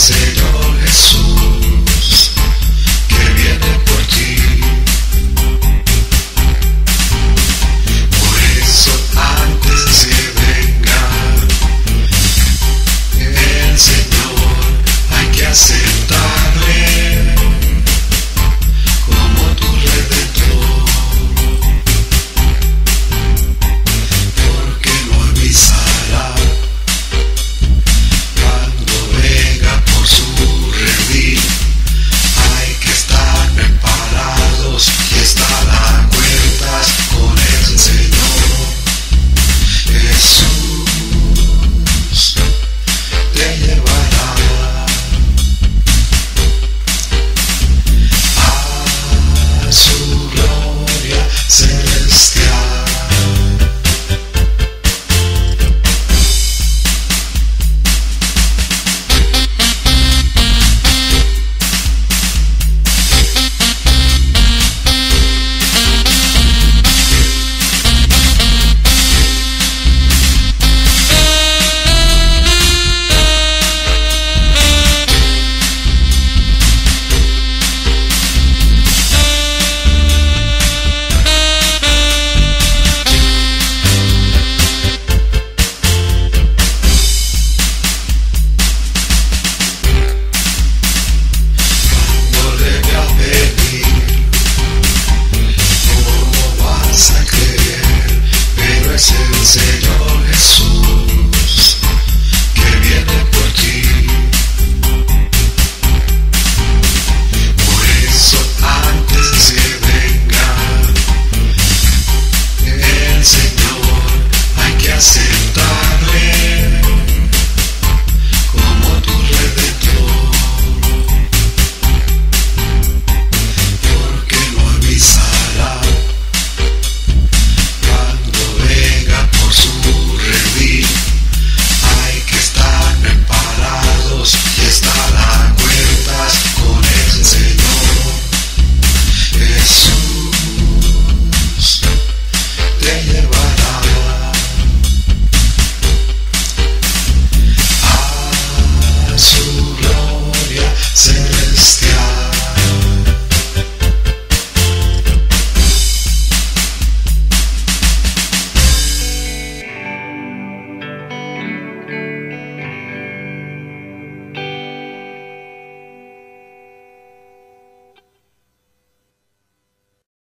City.